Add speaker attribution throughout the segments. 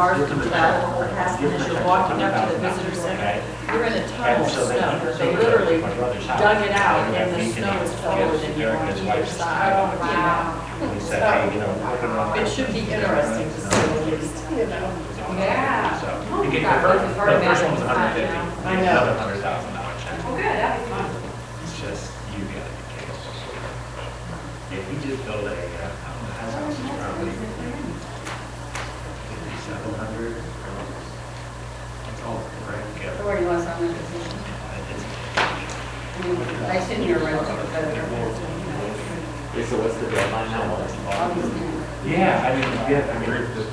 Speaker 1: cars can travel past them as you're walking up to the visitor center. You're in a ton of
Speaker 2: And so then
Speaker 1: snow. They literally
Speaker 2: at my brother's house.
Speaker 1: dug it out
Speaker 2: And
Speaker 1: and the snow
Speaker 2: can
Speaker 1: is taller than you
Speaker 2: Derek
Speaker 1: on either side.
Speaker 2: side.
Speaker 1: Oh, you know.
Speaker 2: And he said, hey, you know, open up.
Speaker 1: It should be interesting to see at least.
Speaker 3: Yeah.
Speaker 2: So, you get, the first, the first one was a hundred fifty.
Speaker 1: I know.
Speaker 2: Another hundred thousand dollar check.
Speaker 3: Oh, good, that'd be fun.
Speaker 2: It's just, you gotta be kidding. If we just build a, uh, I don't know, house house is probably fifty-seven hundred. It's all right
Speaker 4: So
Speaker 2: together.
Speaker 4: where do you want us on that decision? I mean, I assume you're relative, but
Speaker 5: Okay, so what's the deadline now?
Speaker 4: August tenth.
Speaker 2: yeah, I mean, yeah, I mean,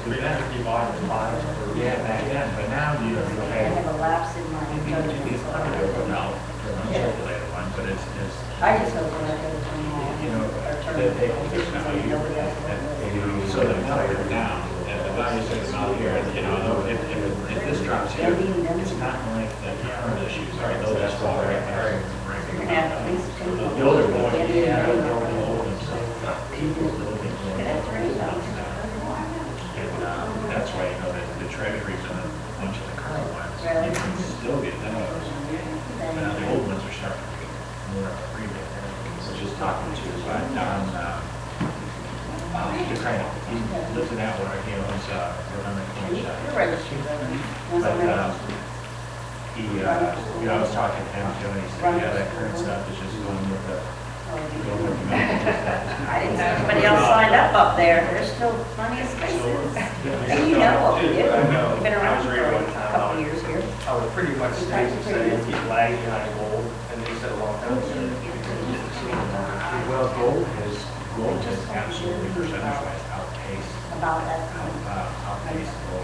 Speaker 6: Three hundred fifty bought and five.
Speaker 2: yeah, back then, but now you, you
Speaker 4: I
Speaker 2: pay.
Speaker 4: have a lapse in my
Speaker 2: It's
Speaker 4: judgment. so I-
Speaker 2: No, the uncirculated one, but it's, it's,
Speaker 4: I just hope we're not gonna turn all.
Speaker 2: you know,
Speaker 4: or turn
Speaker 2: they, they,
Speaker 4: politicians on nobody else will.
Speaker 2: so the value down, and the value is not here, and, you know, if, if, if this drops here, it's not like the current issues, all right, those just fall right there.
Speaker 4: You're gonna have at least.
Speaker 2: The older boy,
Speaker 4: at the end
Speaker 2: yeah,
Speaker 4: of the
Speaker 2: the
Speaker 4: day.
Speaker 2: old and stuff, people living.
Speaker 4: That's.
Speaker 2: And, uh, that's why, you know, the, the treasuries and a bunch of the current ones, you can still get those. But now the old ones are starting to get more of a rebate. So just talking to, uh, Don, uh, uh, DeCrane, he lives in Atwater, he owns, uh, November Coin Shop.
Speaker 4: You're registered. Once
Speaker 2: But, uh. He, uh, you know, I was talking to him too, and he said, yeah, that current stuff is just going with the, going with the medical stuff.
Speaker 4: I didn't see anybody else signed up up there. There's still plenty of spaces. And you know what we do.
Speaker 6: I know.
Speaker 4: You've been
Speaker 6: I
Speaker 4: around
Speaker 6: was
Speaker 4: for
Speaker 6: reading one
Speaker 4: a
Speaker 6: time,
Speaker 4: couple
Speaker 6: I was-
Speaker 4: years here.
Speaker 6: I would pretty much state to say if you lag behind gold, and they said a long time ago.
Speaker 2: Well, gold is, gold is absolutely percentage wise outpaced,
Speaker 4: About that.
Speaker 2: out- uh, outpaced gold.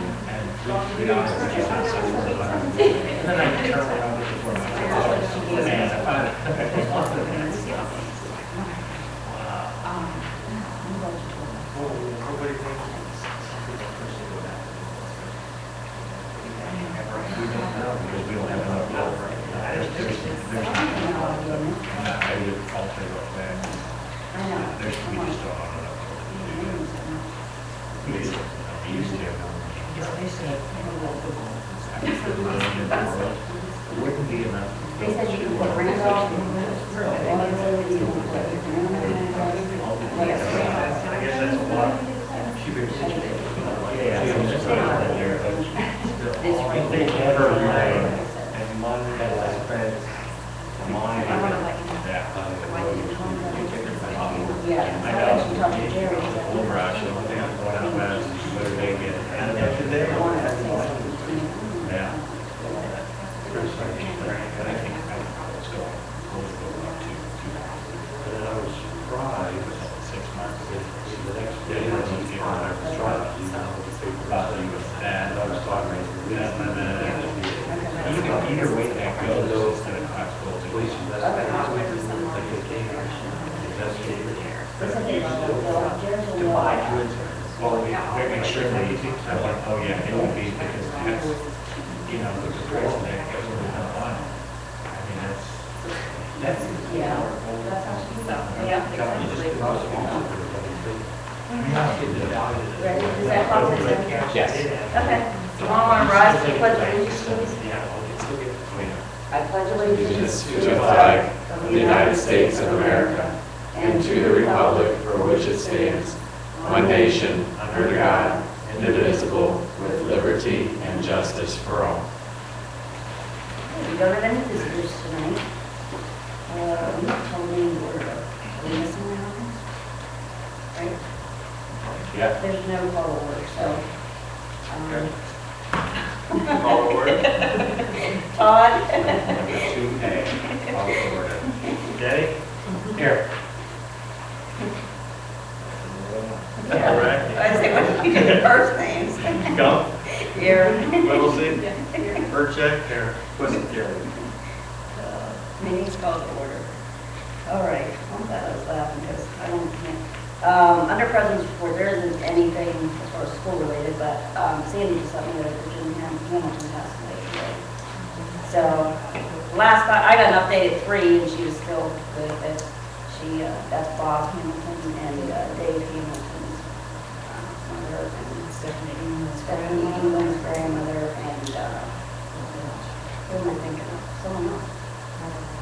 Speaker 2: you land, and I frequently, and I'm just laying around and three dollars and fifty cents. And then I turn around before my. Man, I found.
Speaker 6: Well, nobody
Speaker 2: don't know, we don't have
Speaker 4: They said you Randolph.
Speaker 6: I guess that's.
Speaker 2: Yeah, I never
Speaker 6: money spent, mine.
Speaker 2: yeah. Know, Rush, and they have going out west, whether they get, and
Speaker 6: Yeah, today, I wanna have
Speaker 2: yeah. And I think, I think it's going, gold's going up to, to,
Speaker 6: And then I was surprised,
Speaker 2: six months.
Speaker 6: the next
Speaker 2: Yeah,
Speaker 6: day,
Speaker 2: you
Speaker 6: I
Speaker 2: know,
Speaker 6: was
Speaker 2: you get
Speaker 6: trying
Speaker 2: another
Speaker 6: to
Speaker 2: strike,
Speaker 6: you know, the paper.
Speaker 2: About you with that,
Speaker 6: And I was talking to the
Speaker 2: that
Speaker 6: police.
Speaker 2: limit. Either, either way that goes, it's gonna cost gold. to
Speaker 6: Police
Speaker 2: go.
Speaker 6: investigators, like they came, investigated.
Speaker 4: They said they were, well, Jerry's
Speaker 2: To
Speaker 4: will
Speaker 2: buy
Speaker 4: know.
Speaker 2: goods, well, they're extremely easy. I'm like, oh yeah, it would be because that's, you know, the price of that goes over the line. I mean, that's, that's.
Speaker 4: Yeah. That's how she felt. Yeah.
Speaker 6: You just get lost in all of it,
Speaker 4: Ready? Is that properly done?
Speaker 5: Yes.
Speaker 4: Okay. You all want to rise to the pledge of allegiance, please?
Speaker 2: Yeah, well, it's still getting, oh yeah.
Speaker 4: I pledge allegiance
Speaker 5: to the flag of the United States of America and to the republic for which it stands, one nation, under God, indivisible, with liberty and justice for all.
Speaker 4: We don't have any visitors tonight. Uh, we told me we're, are we missing anything? Right?
Speaker 2: Yeah.
Speaker 4: There's no call to order, so. um,
Speaker 6: Call to order.
Speaker 4: Todd?
Speaker 2: Two A, all order.
Speaker 6: Daddy?
Speaker 2: Here.
Speaker 4: Yeah. I say, what do you do the first names?
Speaker 6: Come.
Speaker 4: Here.
Speaker 6: Whittlesey, Burcheck, here. Whistle carried.
Speaker 4: Uh, Meeting's called to order. All right, I'm glad I was laughing because I don't, um, under President's report, there isn't anything as far as school related, but Sandy just let me know that Virginia Ham- Hamilton passed away today. So, last, I I got an update at three and she was still good, but she, uh, that's Bob Hamilton and uh, Dave Hamilton's uh, mother and Stephanie Stephanie England's grandmother and, uh, who am I thinking of? Someone else.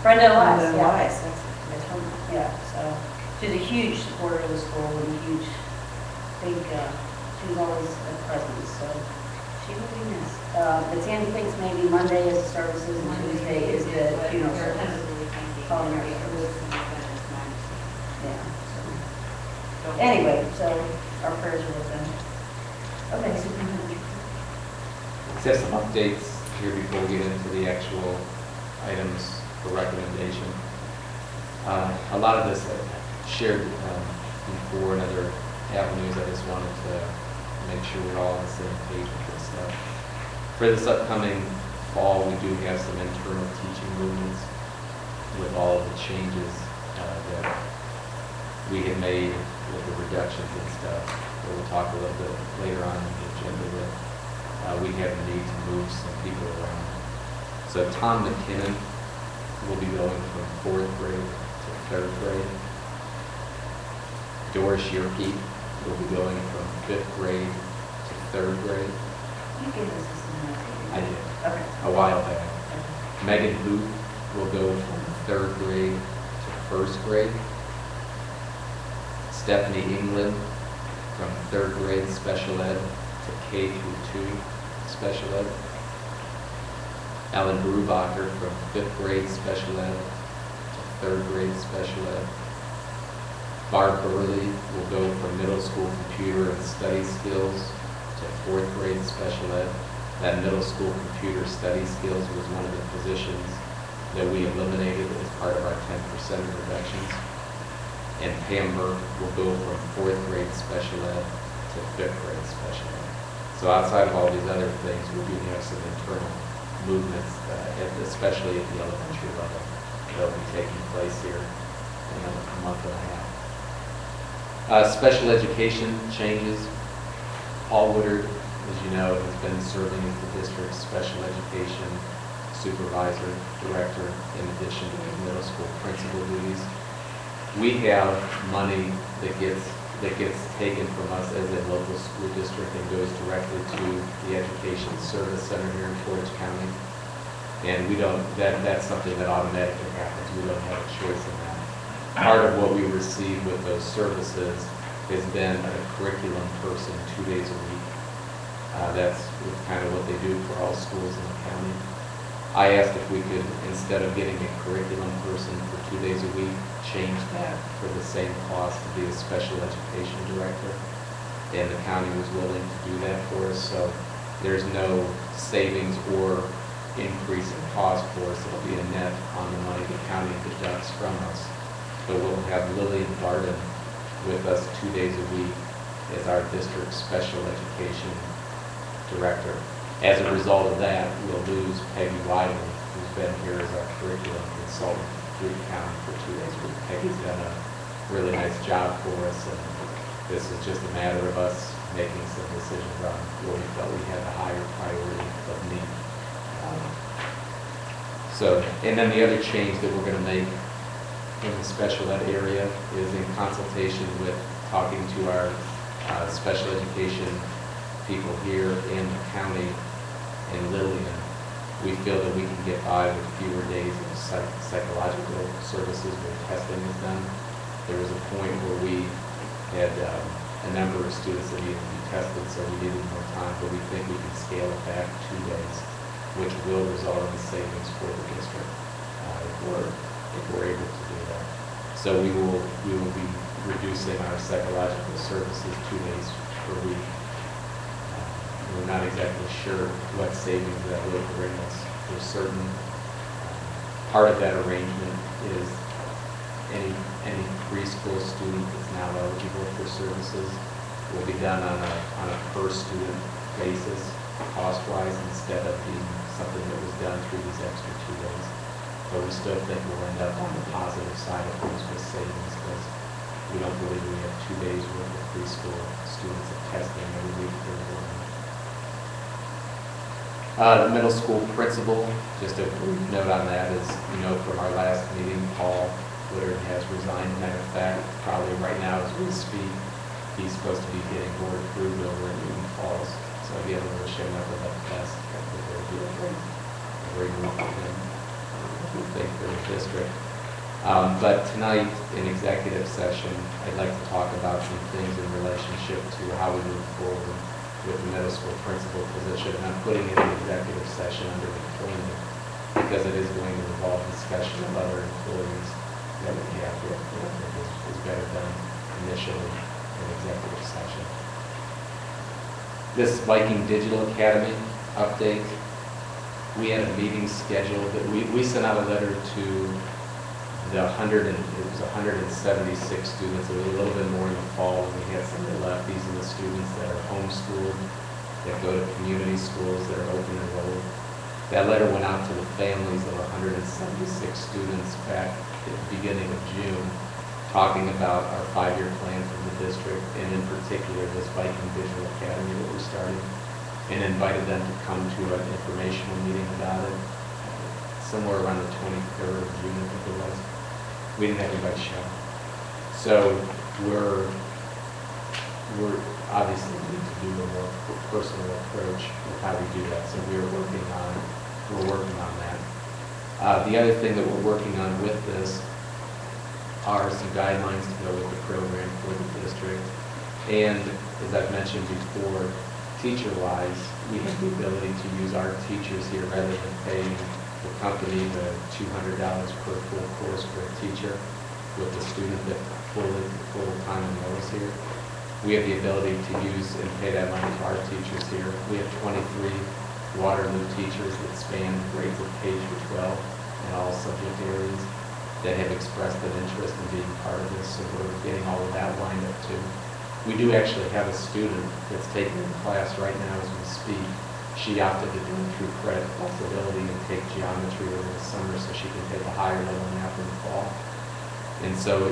Speaker 4: Brenda
Speaker 1: Brenda
Speaker 4: yeah. That's her, Yeah, so she's a huge supporter of the school and a huge, big, uh, she's always a presence, so Uh, but Sandy thinks maybe Monday is the services and Tuesday is the funeral service. Calling her service. Yeah, so. Anyway, so our prayers are with them. Okay, superintendent.
Speaker 5: Just some updates here before we get into the actual items for recommendation. Uh, A lot of this I shared um, before in other avenues, I just wanted to make sure we're all on the same page with this For this upcoming fall, we do have some internal teaching movements with all of the changes uh, that we had made with the reductions and stuff. We'll talk a little bit later on in the agenda that uh, we have a need to move some people around. So Tom McKinnon will be going from fourth grade to third grade. Doris Yerke will be going from fifth grade to third grade.
Speaker 4: You gave us this in
Speaker 5: I did,
Speaker 4: Okay.
Speaker 5: a while back. Megan Booth will go from third grade to first grade. Stephanie England from third grade special ed to K through two special ed. Alan Brubacher from fifth grade special ed to third grade special ed. Barb Burley will go from middle school computer and study skills to fourth grade special ed. That middle school computer study skills was one of the positions that we eliminated as part of our ten percent reductions. And Pam Burke will go from fourth grade special ed to fifth grade special ed. So outside of all these other things, we do have some internal movements, uh, especially at the elementary level, that will be taking place here in a month and a half. Uh, Special education changes. Paul Woodard, as you know, has been serving as the district's special education supervisor, director, in addition to his middle school principal duties. We have money that gets, that gets taken from us as a local school district and goes directly to the Education Service Center here in Portage County. And we don't, that, that's something that automatically happens. We don't have a choice in that. Part of what we receive with those services has been a curriculum person two days a week. Uh, That's kind of what they do for all schools in the county. I asked if we could, instead of getting a curriculum person for two days a week, change that for the same cost to be a special education director. And the county was willing to do that for us, so there's no savings or increase in cost for us. It'll be a net on the money the county deducts from us. But we'll have Lillian Barden with us two days a week as our district special education director. As a result of that, we'll lose Peggy Wiley, who's been here as our curriculum consultant through the county for two days a week. Peggy's done a really nice job for us, and this is just a matter of us making some decisions on where we felt we had the higher priority of need. Um, So, and then the other change that we're gonna make in the special ed area is in consultation with talking to our uh, special education people here in the county in Lillian. We feel that we can get by with fewer days of psych- psychological services where testing is done. There was a point where we had um, a number of students that needed to be tested, so we needed more time, but we think we can scale it back to two days, which will result in savings for the district uh, if we're, able to do that. So we will, we will be reducing our psychological services two days per week. Uh, We're not exactly sure what savings that will bring us. We're certain, um, part of that arrangement is any, any preschool student that's now eligible for services will be done on a, on a per student basis. cost-wise instead of being something that was done through these extra two days. But we still think we'll end up on the positive side of things with savings because we don't believe we have two days worth of preschool students of testing every week for the board. Uh, the middle school principal, just a brief note on that is, you know, from our last meeting, Paul Woodard has resigned. Matter of fact, probably right now as we speak, he's supposed to be getting board approved over in Newton Falls. So I'll be able to show him up with that test. that they're doing. Very good for him. Think for the district. Um, but tonight, in executive session, I'd like to talk about some things in relationship to how we move forward with the middle school principal position. And I'm putting it in executive session under employment because it is going to involve discussion of other employees that we have is is better done initially in executive session. This Viking Digital Academy update, we had a meeting scheduled, that we, we sent out a letter to the hundred and, it was hundred and seventy-six students, it was a little bit more in the fall, and we had some that left. These are the students that are homeschooled, that go to community schools that are open enrolled. That letter went out to the families of hundred and seventy-six students back at the beginning of June, talking about our five-year plan for the district, and in particular, this Viking Digital Academy that we're starting, and invited them to come to an informational meeting about it, somewhere around the twenty-third of June, I think it was. We didn't have anybody show. So we're, we're obviously need to do a more personal approach with how we do that, so we're working on, we're working on that. Uh, the other thing that we're working on with this are some guidelines to go with the program for the district. And as I've mentioned before, teacher-wise, we have the ability to use our teachers here rather than paying the company the two hundred dollars per full course for a teacher with the student that fully, full-time enrolls here. We have the ability to use and pay that money to our teachers here. We have twenty-three Waterloo teachers that span grades of K through twelve in all subject areas that have expressed an interest in being part of this, so we're getting all of that lined up too. We do actually have a student that's taking a class right now as we speak. She opted to do it through credit flexibility and take geometry over the summer so she can take a higher level now in the fall. And so,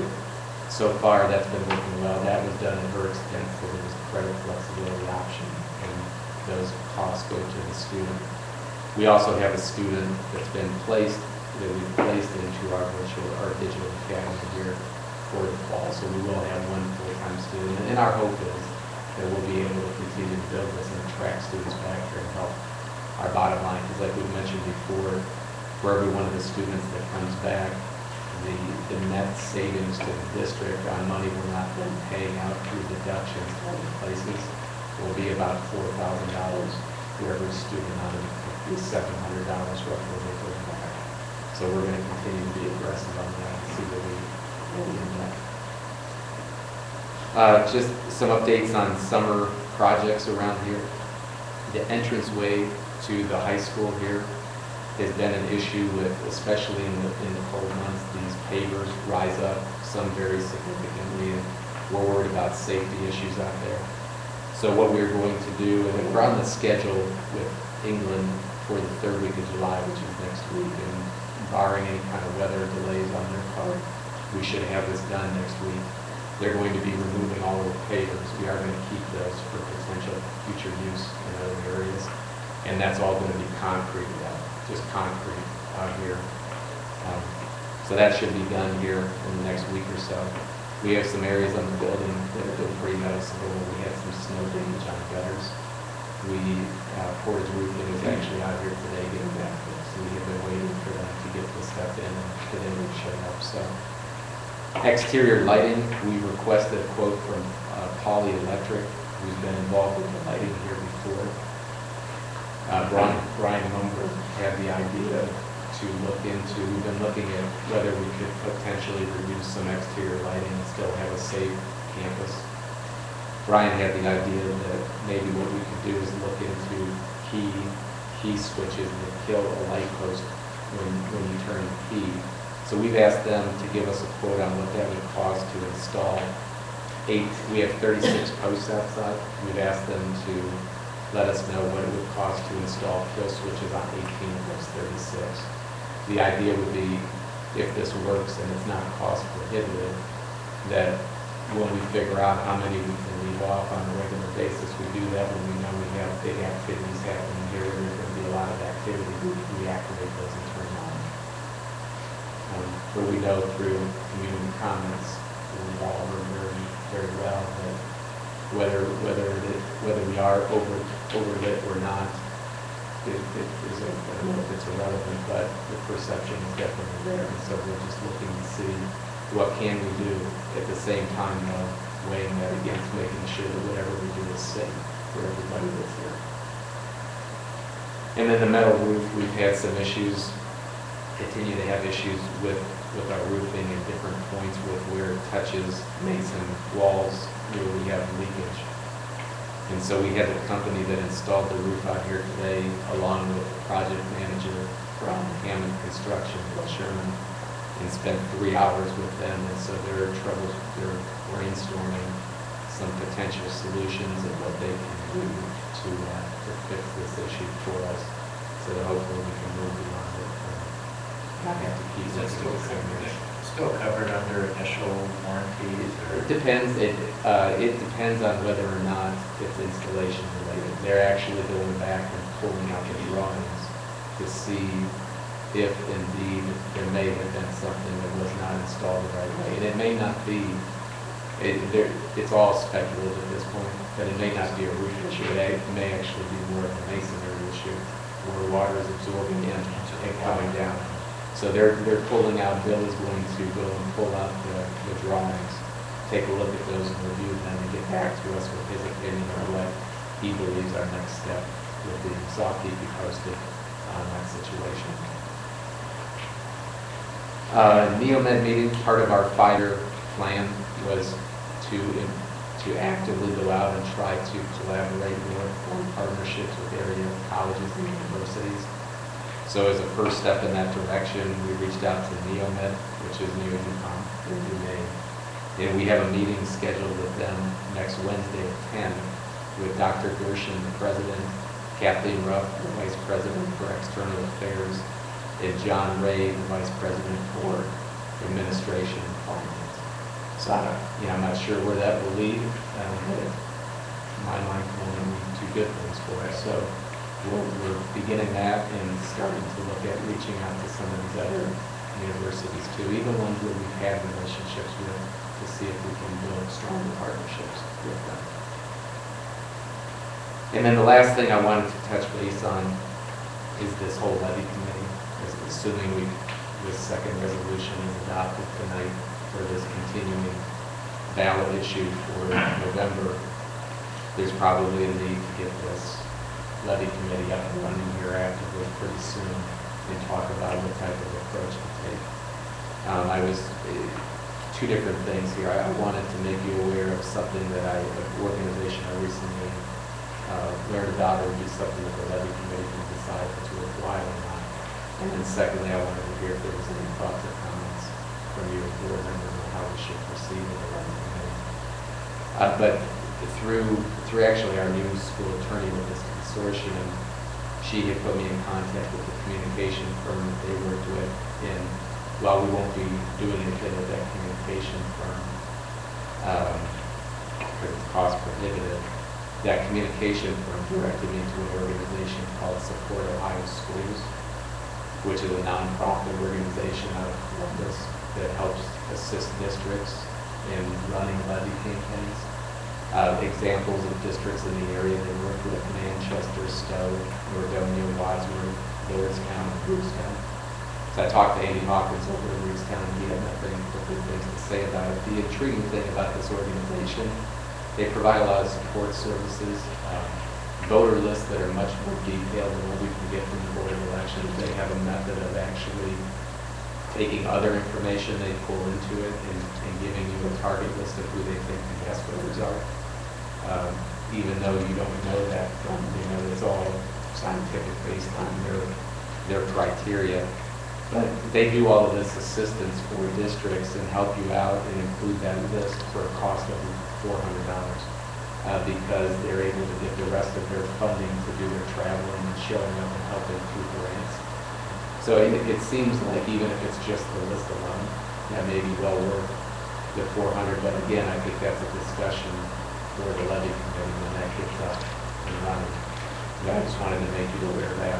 Speaker 5: so far, that's been working well. That was done at her expense, so there was a credit flexibility option, and those costs go to the student. We also have a student that's been placed, that we placed into our virtual, our digital academy here for the fall, so we will have one full-time student. And our hope is that we'll be able to continue to build this and attract students back here and help our bottom line, because like we've mentioned before, for every one of the students that comes back, the, the net savings to the district on money we're not then paying out through deductions to other places will be about four thousand dollars for every student out of the seven hundred dollars roughly they go back. So we're gonna continue to be aggressive on that and see what we, Uh, just some updates on summer projects around here. The entranceway to the high school here has been an issue with, especially in the, in the cold months, these pavers rise up, some very significantly, and we're worried about safety issues out there. So what we're going to do, and we're on the schedule with England for the third week of July, which is next week, and barring any kind of weather delays on their part, we should have this done next week. They're going to be removing all of the pavers. We are going to keep those for potential future use in other areas. And that's all going to be concrete, uh, just concrete out here. Um, So that should be done here in the next week or so. We have some areas on the building that are pretty noticeable. We had some snow damage on the gutters. We, uh, Portage Roofing is actually out here today getting back to we have been waiting for them to get this stuff in, and today they showed up, so. Exterior lighting, we requested a quote from uh, Poly Electric, who's been involved with the lighting here before. Uh, Brian, Brian Mumber had the idea to look into, we've been looking at whether we could potentially reduce some exterior lighting and still have a safe campus. Brian had the idea that maybe what we could do is look into key, key switches that kill a light post when, when you turn the key. So we've asked them to give us a quote on what that would cost to install eight, we have thirty-six posts outside. We've asked them to let us know what it would cost to install kill switches on 18 of those 36. The idea would be, if this works and it's not cost prohibitive, that when we figure out how many we can leave off on a regular basis, we do that when we know we have big activities happening here, there's going to be a lot of activity, we reactivate those and turn them on. Um, But we know through community comments, we all heard very, very well that whether, whether, it- whether we are over, overlit or not, it, it is, a- I don't know if it's irrelevant, but the perception is definitely there. And so we're just looking to see what can we do at the same time, though, weighing that against making sure that whatever we do is safe for everybody that's here. And then the metal roof, we've had some issues, continue to have issues with, with our roofing at different points with where it touches mason walls where we have leakage. And so we had the company that installed the roof out here today, along with the project manager from Hammond Construction, Bill Sherman, and spent three hours with them, and so they're trouble, they're brainstorming some potential solutions and what they can do to, uh, to fix this issue for us, so that hopefully we can move beyond it. and Not have to keep
Speaker 2: Is that still covered, still covered under initial warranties or?
Speaker 5: It depends, it, uh, it depends on whether or not it's installation related. They're actually going back and pulling out the drawings to see if indeed there may have been something that was not installed the right way. And it may not be, it, there, it's all speculative at this point, but it may not be a roof issue. It may actually be more of a masonry issue where water is absorbing in and coming down. So they're, they're pulling out, Bill is going to go and pull out the, the drawings, take a look at those and review them and get back to us with his opinion on what he believes our next step will be. So I'll keep you posted on that situation. Uh, Neomed meeting, part of our five-year plan was to, to actively go out and try to collaborate more, form partnerships with area colleges and universities. So as a first step in that direction, we reached out to Neomed, which is NEOUCOM, in New Maine. And we have a meeting scheduled with them next Wednesday at 10 with Dr. Gershen, the president, Kathleen Ruff, the vice president for external affairs, and John Ray, the vice president for administration and finance. So, I don't- you know, I'm not sure where that will lead, um, but it- in my mind, can only mean two good things for us. So we're, we're beginning that and starting to look at reaching out to some of these other universities too, even ones that we've had relationships with, to see if we can build stronger partnerships with them. And then the last thing I wanted to touch base on is this whole levy committee, assuming we, this second resolution is adopted tonight for this continuing ballot issue for November, there's probably a need to get this levy committee up and running here actively pretty soon and talk about what type of approach to take. Um, I was, eh, two different things here. I I wanted to make you aware of something that I, an organization I recently uh, learned about or do something that the levy committee can decide it's worthwhile or not. And then secondly, I wanted to hear if there was any thoughts or comments from you as board members on how we should proceed with the levy committee. Uh, But through, through actually our new school attorney with this consortium, she had put me in contact with the communication firm that they worked with. And while we won't be doing anything with that communication firm, um, because it's cost prohibitive, that communication firm directed me to an organization called Support Ohio Schools, which is a nonprofit organization out of Columbus that helps assist districts in running levy campaigns. Uh, Examples of districts in the area they work with, Manchester, Stow, Nordonia, Wadsworth, Lordstown, and Rootstown. So I talked to Andy Hawkins over in Rootstown, and he had nothing but good things to say about it. The intriguing thing about this organization, they provide a lot of support services, um, voter lists that are much more detailed than what we can get from the Board of Elections. They have a method of actually taking other information they pull into it and, and giving you a target list of who they think the best voters are. Um, even though you don't know that from, you know, it's all scientific based on their, their criteria. But they do all of this assistance for districts and help you out and include that list for a cost of four hundred dollars. uh, because they're able to get the rest of their funding to do their traveling and showing up and helping through grants. So it, it seems like even if it's just the list alone, that may be well worth the four hundred, but again, I think that's a discussion for the levy committee when that gets up and running. But I just wanted to make you aware of that.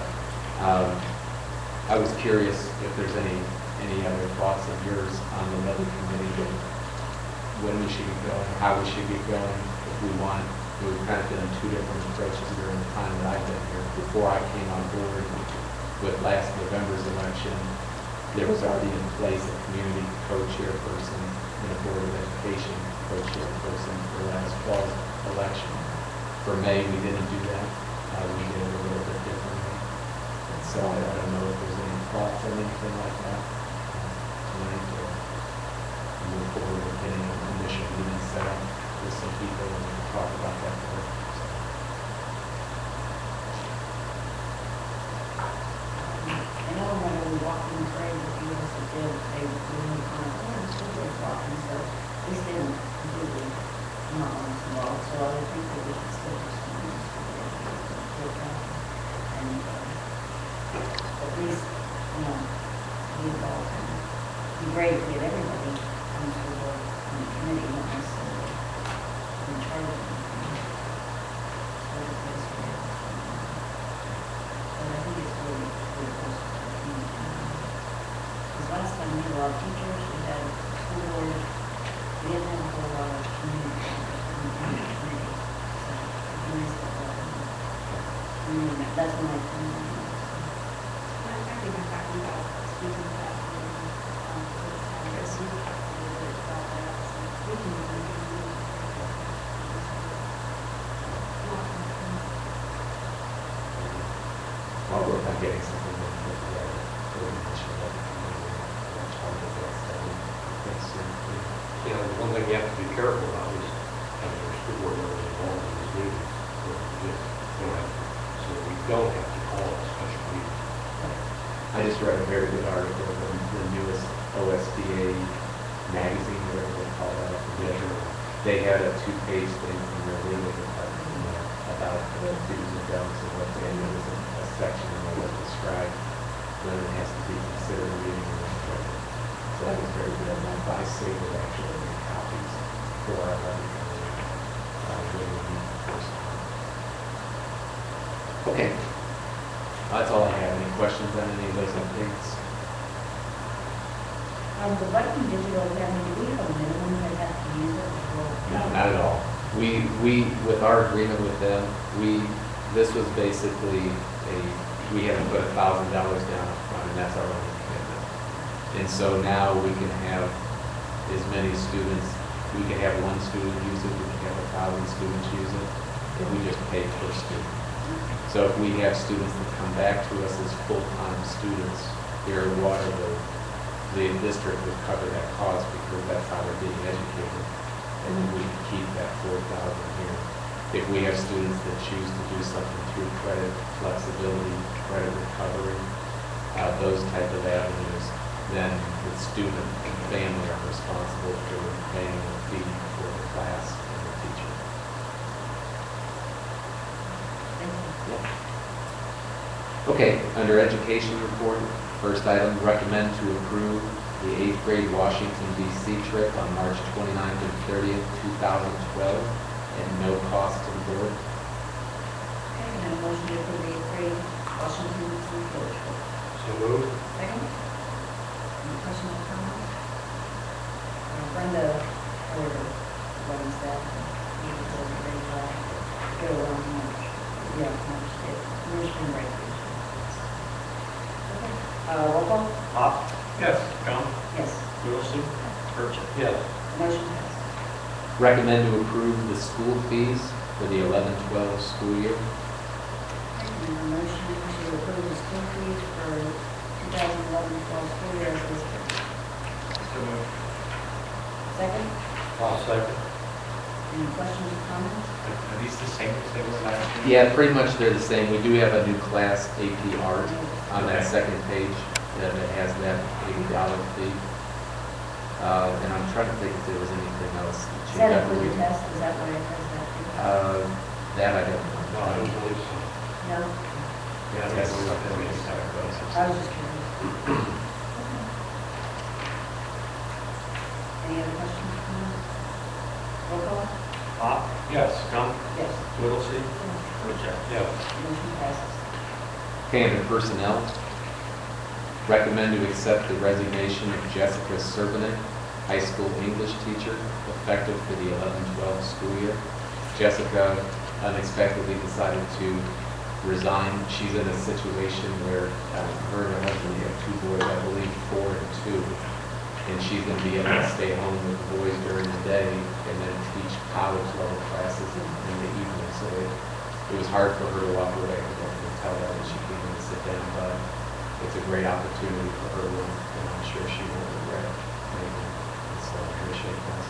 Speaker 5: Um, I was curious if there's any, any other thoughts of yours on the levy committee, that when we should be going, how we should be going, if we want, we've kind of done two different approaches during the time that I've been here. Before I came on board with last November's election, there was already in place a community co-chairperson and a board of education co-chairperson for last fall's election. For May, we didn't do that. Uh, we did it a little bit differently. And so I don't know if there's any thoughts on anything like that uh, tonight or move forward with getting an initial meeting set up with some people and talk about that more.
Speaker 4: I know when we walked in the parade, the did, they oh, it's still good walking, so we didn't completely not wall, so I think that we should still just. do this for the- for And, uh, at least, you know, be involved and be we had everybody come to the, on the committee, not necessarily in charge of anything. So I think it's really, but I think it's really, really close to the community. Because last time we had a lot of teachers, we had school board, we didn't have a whole lot of community. members on the committee. So it'd be nice to have, um, community mem- that's my opinion.
Speaker 3: I I think I'm talking about speaking to that. um, um, because you talked a little bit about that, so we can really do
Speaker 5: I'll work on getting something more put together for the initial levy committee. I'll try to get that started pretty soon.
Speaker 7: You know, one thing you have to be careful about is having your school board members involved in these meetings. So you don't have to- So we don't have to call a special meeting.
Speaker 5: I just read a very good article in the newest OSBA magazine, whatever they call that. up in Denver. They had a two-page thing from their legal department in there about the do's and don'ts and what they, there was a a section in there that described when it has to be considered a meeting or a project. So that was very good. And I saved it actually in copies for our levy committee. uh, when we meet the first time. Okay. That's all I have. Any questions on any of those updates?
Speaker 4: Um, the Viking Digital Academy, do we have a minimum that have to use it before?
Speaker 5: No, not at all. We, we, with our agreement with them, we, this was basically a, we had to put a thousand dollars down upfront, and that's our only commitment. And so now we can have as many students, we can have one student use it, we can have a thousand students use it, and we just pay per student. So if we have students that come back to us as full-time students here in Waterloo, the district would cover that cost because that's how they're being educated. And then we keep that four thousand here. If we have students that choose to do something through credit flexibility, credit recovery, uh, those type of avenues, then the student and family are responsible for paying the fee for the class and the teacher.
Speaker 4: Thank you.
Speaker 5: Okay, under education report, first item, recommend to approve the eighth grade Washington DC trip on March 29th and thirtieth, two thousand twelve, and no cost to the board.
Speaker 4: Okay, can I have a motion to approve the eighth grade Washington D.C. field trip?
Speaker 7: So moved.
Speaker 4: Second? Any questions or comments? Uh, Brenda Porter runs that, he does a great job. Go around March, yeah, March, yeah, March spring break. Okay, uh, roll call?
Speaker 6: Pop,
Speaker 2: Yes.
Speaker 6: Jones,
Speaker 4: Yes,
Speaker 6: Wilson, Burchett.
Speaker 7: Yes.
Speaker 4: motion passes.
Speaker 5: Recommend to approve the school fees for the 11-12 school year.
Speaker 4: Okay, can I have a motion to approve the school fees for 2011-12 school year as listed?
Speaker 6: So moved.
Speaker 4: Second?
Speaker 7: I'll second.
Speaker 4: Any questions or comments?
Speaker 2: Are these the same as they were last year?
Speaker 5: Yeah, pretty much they're the same. We do have a new class, AP Art, on that second page, that it has that $80 fee. Uh, And I'm trying to think if there was anything else. that
Speaker 4: Is
Speaker 5: you
Speaker 4: that
Speaker 5: got
Speaker 4: include
Speaker 5: read.
Speaker 4: the test, is that why it has that?
Speaker 5: Uh, That I don't
Speaker 7: No, I don't
Speaker 5: know.
Speaker 7: believe so.
Speaker 4: No?
Speaker 2: Yeah, that's something we just have to go.
Speaker 4: I was just curious. Any other questions? comments? Roll call?
Speaker 6: Pop,
Speaker 7: Yes.
Speaker 6: Trump,
Speaker 4: Yes.
Speaker 6: Whittlesey, Purchase.
Speaker 7: Yes.
Speaker 4: Motion passes.
Speaker 5: Okay, under personnel, recommend to accept the resignation of Jessica Servant, high school English teacher, effective for the 11-12 school year. Jessica unexpectedly decided to resign. She's in a situation where um, her and her husband have two boys, I believe four and two. And she's going to be able to stay home with the boys during the day and then teach college level classes in in the evening. So it, it was hard for her to walk away. I can tell her that she came in to sit down, but it's a great opportunity for her, and I'm sure she won't regret anything. So I appreciate that.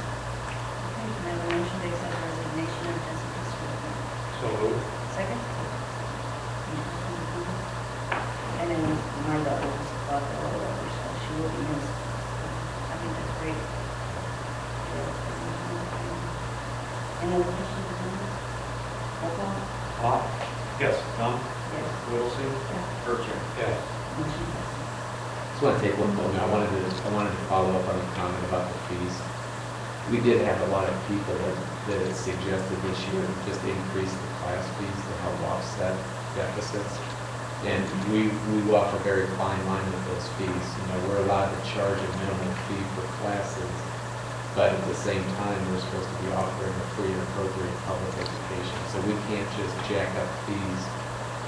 Speaker 4: Okay, can I have a motion to accept the resignation of Jessica Swift?
Speaker 7: So moved.
Speaker 4: Second? And then my daughter was about to roll over, so she will be missed. I think that's great. Any other questions or comments? Roll call?
Speaker 6: Pop, yes, Trump,
Speaker 4: Yes.
Speaker 6: Whittlesey, Purchase.
Speaker 7: Yes.
Speaker 4: Motion passes.
Speaker 5: Just want to take one moment, I wanted to, I wanted to follow up on the comment about the fees. We did have a lot of people that, that had suggested this year just increase the class fees to help offset deficits. And we, we walk a very fine line with those fees, you know, we're allowed to charge a minimum fee for classes, but at the same time, we're supposed to be offering a free and appropriate public education. So we can't just jack up fees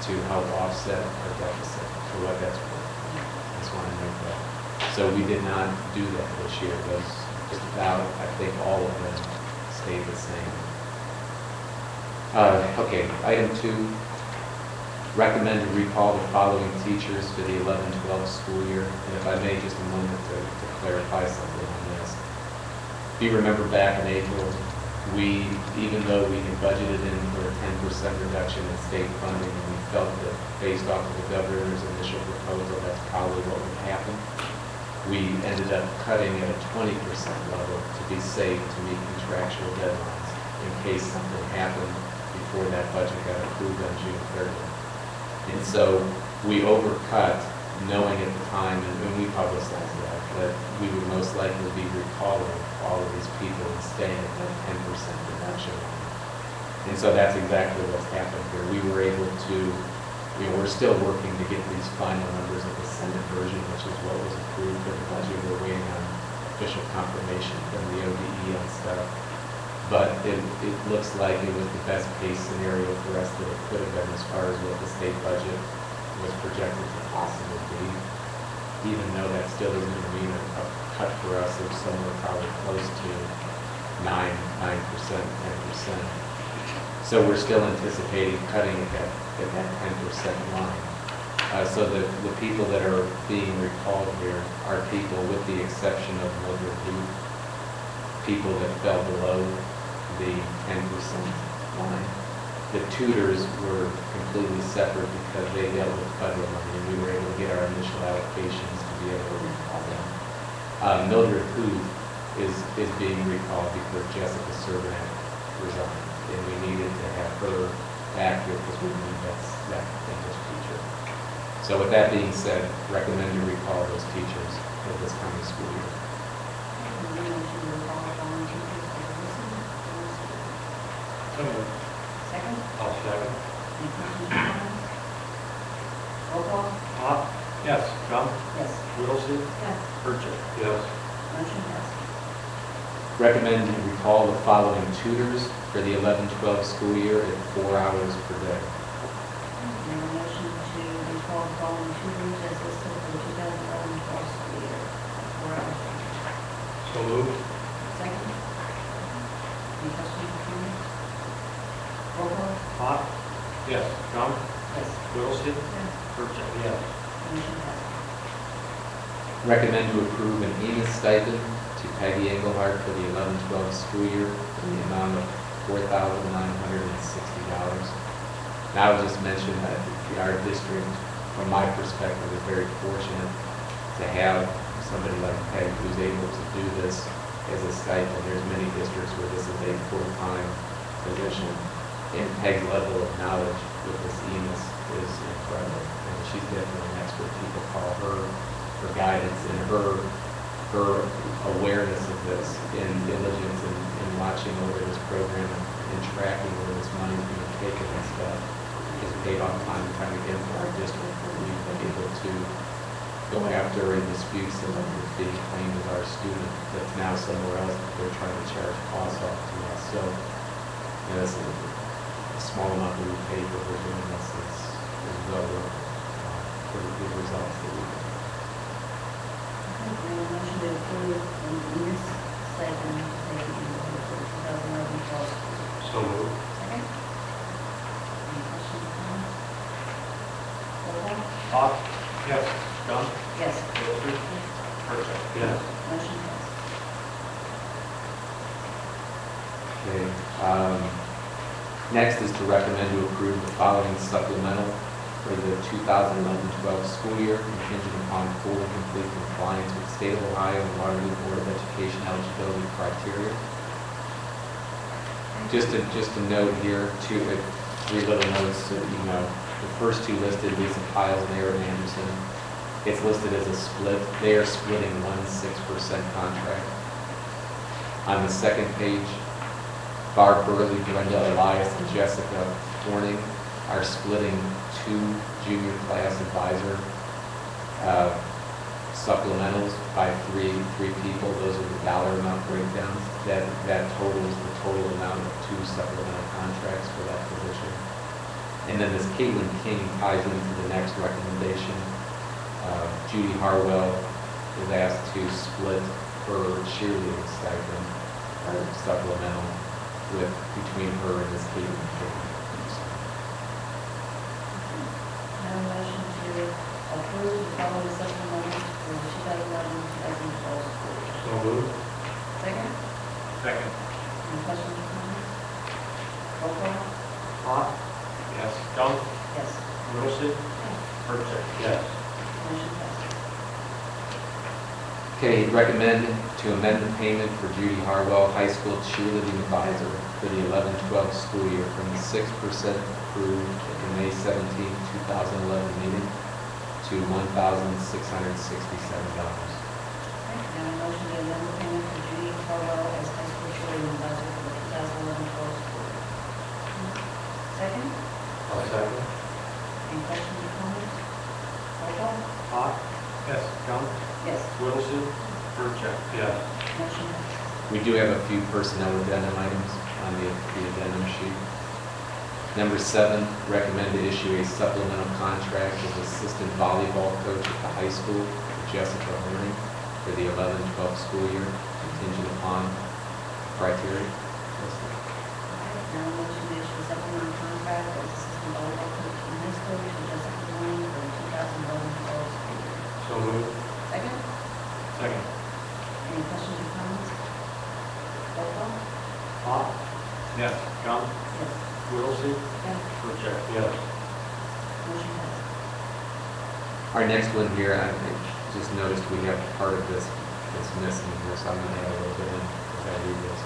Speaker 5: to help offset our deficit, for what that's worth. I just want to note that. So we did not do that this year, those, just about, I think all of them stayed the same. Uh, okay, item two, recommend to recall the following teachers for the 11-12 school year. And if I may, just a moment to to clarify something. If you remember back in April, we, even though we had budgeted in for a ten percent reduction in state funding, and we felt that based off of the governor's initial proposal, that's probably what would happen. We ended up cutting at a twenty percent level to be safe to meet contractual deadlines in case something happened before that budget got approved on June thirtieth. And so we overcut, knowing at the time, and and we publicized that, that we would most likely be recalling all of these people and staying at that ten percent reduction. And so that's exactly what's happened here. We were able to, you know, we're still working to get these final numbers of the Senate version, which is what was approved for the budget. We're waiting on official confirmation from the ODE on stuff. But it, it looks like it was the best case scenario for us that it could have been as far as what the state budget was projected to possibly be. Even though that still isn't going to mean a, cut for us of somewhere probably close to nine, nine percent, ten percent. So we're still anticipating cutting at that, at that ten percent line. Uh, so the, the people that are being recalled here are people with the exception of Mildred Booth, people that fell below the ten percent line. The tutors were completely separate because they dealt with federal money, and we were able to get our initial allocations to be able to recall them. Uh, Mildred Booth is, is being recalled because Jessica Servant resigned, and we needed to have her back here because we need that, that English teacher. So with that being said, recommend you recall those teachers for this coming school year.
Speaker 4: Can I have a motion to recall the following teachers as listed?
Speaker 7: So moved.
Speaker 4: Second?
Speaker 7: I'll second.
Speaker 4: Any questions or comments? Roll call?
Speaker 6: Pop, yes, Trump,
Speaker 4: Yes.
Speaker 6: Whittlesey,
Speaker 3: Yes.
Speaker 6: Purchase.
Speaker 7: Yes.
Speaker 4: Motion passes.
Speaker 5: Recommend to recall the following tutors for the 11-12 school year at four hours per day.
Speaker 4: May I have a motion to recall the following tutors as listed for the 2011-12 school year? Four hours.
Speaker 7: So moved.
Speaker 4: Second? Any questions or comments? Roll call?
Speaker 6: Pop, yes, Trump,
Speaker 4: Yes.
Speaker 6: Whittlesey,
Speaker 3: Yes.
Speaker 6: Purchase.
Speaker 7: Yes.
Speaker 4: Motion passes.
Speaker 5: Recommend to approve an EMIS stipend to Peggy Engelhardt for the 11-12 school year in the amount of $4,960. Now, I'll just mention that our district, from my perspective, is very fortunate to have somebody like Peg who's able to do this as a stipend. There's many districts where this is a full-time position. And Peg's level of knowledge with this EMIS is incredible. And she's definitely an expert. People call her for guidance and her, her awareness of this and diligence in, in watching over this program and and tracking where this money is being taken and stuff is paid off time and time again for our district. We've been able to go after and dispute some of the being claimed as our student that's now somewhere else that they're trying to charge costs off to us. So, you know, small amount that we pay for for doing this is, is well worth it, uh, for the good results that we get.
Speaker 4: Okay, can I have a motion to approve the munis stipend paid in the 2011 school?
Speaker 7: So moved.
Speaker 4: Second? Any questions or comments? Roll call?
Speaker 6: Hawk? Yes. John?
Speaker 4: Yes.
Speaker 6: Wilson? Herzog?
Speaker 7: Yes.
Speaker 4: Motion passed.
Speaker 5: Okay, um, next is to recommend to approve the following supplemental for the 2011-12 school year contingent upon full and complete compliance with state of Ohio and Waterloo Board of Education eligibility criteria. Just a, just a note here, two, three little notes so that you know. The first two listed, Lisa Piles and Aaron Anderson, it's listed as a split. They are splitting one six percent contract. On the second page, Barb Burley, Brenda Elias, and Jessica Horning are splitting two junior class advisor uh, supplementals by three, three people. Those are the dollar amount breakdowns. That, that totals the total amount of two supplemental contracts for that position. And then this Caitlin King ties into the next recommendation. Uh, Judy Harwell is asked to split her cheerleading stipend, or supplemental, with, between her and this Caitlin King.
Speaker 4: Can I have a motion to approve the following supplementals for the 2011-2012 school year?
Speaker 7: So moved.
Speaker 4: Second?
Speaker 6: Second.
Speaker 4: Any questions or comments? Roll call?
Speaker 6: Hawk? Yes. John?
Speaker 4: Yes.
Speaker 6: Wilson? Herzog?
Speaker 7: Yes.
Speaker 4: Motion passed.
Speaker 5: Okay, recommend to amend the payment for Judy Harwell, high school cheerleading advisor for the 11-12 school year from the 6% approved at the May 17, 2011 meeting to $1,667.
Speaker 4: Okay, can I have a motion to amend the payment for Judy Harwell as high school cheerleading advisor for the 2011-12 school year? Second?
Speaker 7: I'll second.
Speaker 4: Any questions or comments? Roll call?
Speaker 6: Hawk? Yes. John?
Speaker 4: Yes.
Speaker 6: Wilson? Herzog?
Speaker 7: Yes.
Speaker 4: Motion passed.
Speaker 5: We do have a few personnel addendum items on the the addendum sheet. Number seven, recommend to issue a supplemental contract as assistant volleyball coach at the high school for Jessica Horning for the 11-12 school year contingent upon criteria.
Speaker 4: Now, a motion to issue a supplemental contract as assistant volleyball coach in high school to Jessica Blaine for the 2011-12 school year.
Speaker 7: So moved.
Speaker 4: Second?
Speaker 6: Second.
Speaker 4: Any questions or comments? Roll call?
Speaker 6: Hawk? Yes. John?
Speaker 4: Yes.
Speaker 6: Wilson?
Speaker 4: Yes.
Speaker 6: Herzog?
Speaker 7: Yes.
Speaker 4: Motion passed.
Speaker 5: Our next one here, I I just noticed we have part of this that's missing here, so I'm going to add a little bit in as I do this.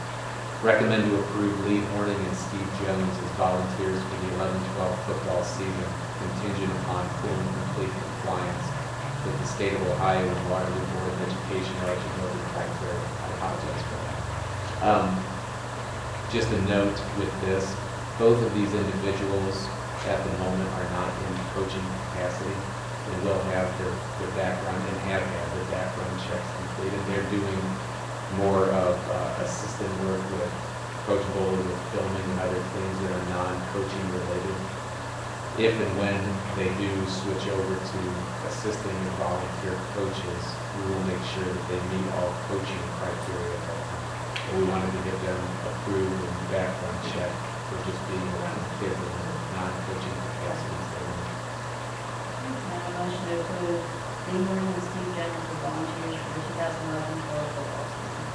Speaker 5: Recommend to approve Lee Horning and Steve Jones as volunteers for the 11-12 football season contingent upon full and complete compliance with the state of Ohio and Waterloo Board of Education eligibility criteria. I apologize for that. Um, Just a note with this, both of these individuals at the moment are not in coaching capacity. They will have their, their background and have had their background checks completed. They're doing more of uh, assistant work with Coach Bowler with filming and other things that are non-coaching related. If and when they do switch over to assisting and volunteer coaches, we will make sure that they meet all coaching criteria we wanted to get them approved and background checked for just being around kids in their non-coaching capacities. there.
Speaker 4: Now, a motion to approve Lee Moore and Steve Jones as volunteers for the 2011-12 football season.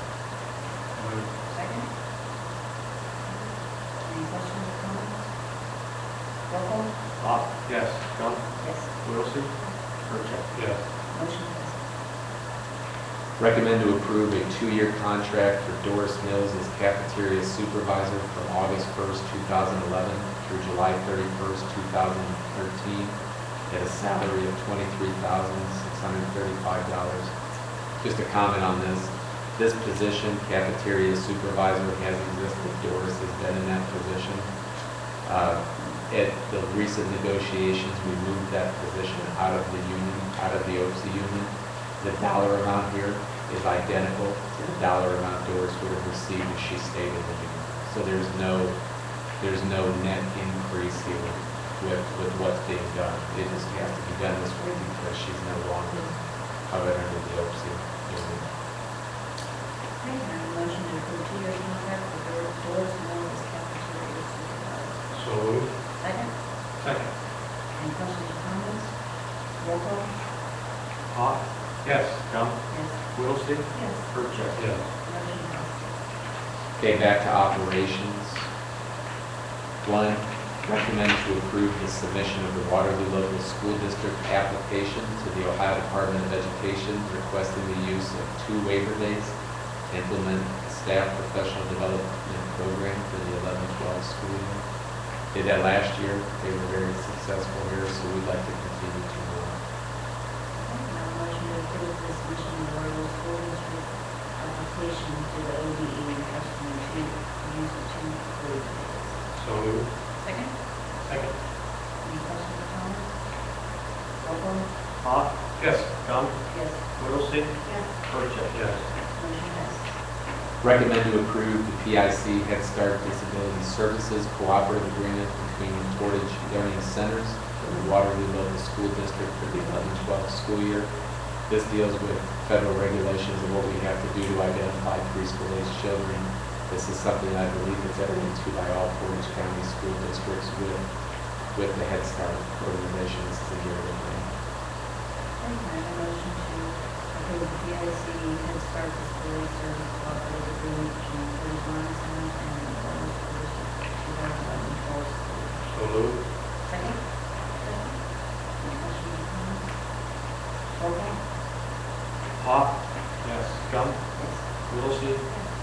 Speaker 6: Move.
Speaker 4: Second? Any questions or comments? Roll call?
Speaker 6: Hawk? Yes. John?
Speaker 4: Yes.
Speaker 6: Wilson? Herzog?
Speaker 7: Yes.
Speaker 4: Motion passed.
Speaker 5: Recommend to approve a two-year contract for Doris Mills as cafeteria supervisor from August 1st, 2011 through July 31st, 2013, at a salary of $23,635. Just a comment on this. This position, cafeteria supervisor, has existed. Doris has been in that position. Uh, At the recent negotiations, we moved that position out of the union, out of the OAPSE union. The dollar amount here is identical to the dollar amount Doris would have received if she stayed in the union. So there's no, there's no net increase here with, with what's being done. It just has to be done this way because she's no longer covered under the OAPSE union.
Speaker 4: Okay, can I have a motion to approve two-year contract for Dor- Doris Mills cafeteria supervisor?
Speaker 7: So moved.
Speaker 4: Second,
Speaker 6: Second.
Speaker 4: any questions or comments? Roll call?
Speaker 6: Hawk? Yes. Gump?
Speaker 4: Yes.
Speaker 6: Whittlesey?
Speaker 4: Yes.
Speaker 6: Percheck?
Speaker 7: Yes.
Speaker 4: Motion passes.
Speaker 5: Okay, back to operations. One, recommend to approve the submission of the Waterloo Local School District application to the Ohio Department of Education requesting the use of two waiver days to implement a staff professional development program for the 11-12 school year. Did that last year. They were very successful here, so we'd like to continue to move.
Speaker 4: Okay, can I have a motion to approve the submission of the Waterloo School District application to the ODE requesting to use the two waiver days?
Speaker 7: So moved.
Speaker 4: Second,
Speaker 6: Second.
Speaker 4: any questions or comments? Roll call?
Speaker 6: Hawk? Yes. Gump?
Speaker 4: Yes.
Speaker 6: Whittlesey?
Speaker 4: Yes.
Speaker 6: Percheck? Yes.
Speaker 4: Motion passes.
Speaker 5: Recommend to approve the PIC Head Start Disability Services Cooperative Agreement between Portage Learning Centers and the Waterloo Local School District for the 11-12 school year. This deals with federal regulations and what we have to do to identify preschool-age children. This is something I believe is entered into by all Portage County school districts with, with the Head Start organization. This is a yearly thing.
Speaker 4: Okay, can I have a motion to approve the PIC Head Start Disability Service Cooperative Agreement between Portage Learning Center and the Waterloo School District 2011 fall school?
Speaker 7: So moved.
Speaker 4: Second? Any questions or comments? Roll call?
Speaker 6: Hawk? Yes. Gump?
Speaker 4: Yes.
Speaker 6: Whittlesey?